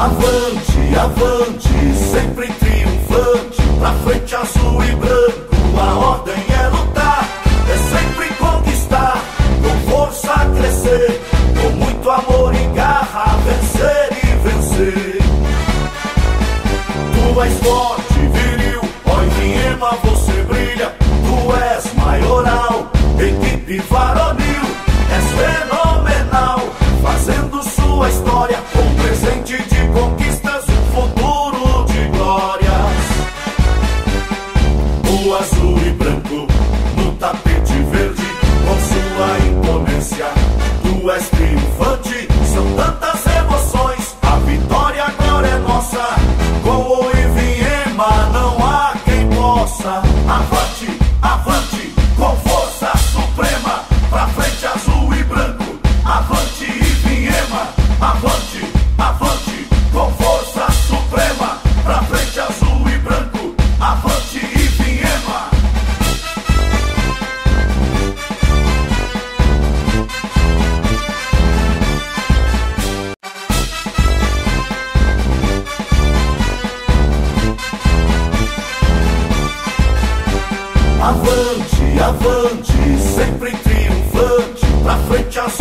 avante, sempre triunfante, pra frente azul e branco, a ordem é lutar, é sempre conquistar, com força crescer, com muito amor e garra, vencer e vencer. Tu és forte, viril, ó em Viema você brilha, tu és maioral, equipe varonil, és fenomenal, fazendo sua história, um presente azul e branco no tapete Avante, avante, sempre triunfante, pra frente as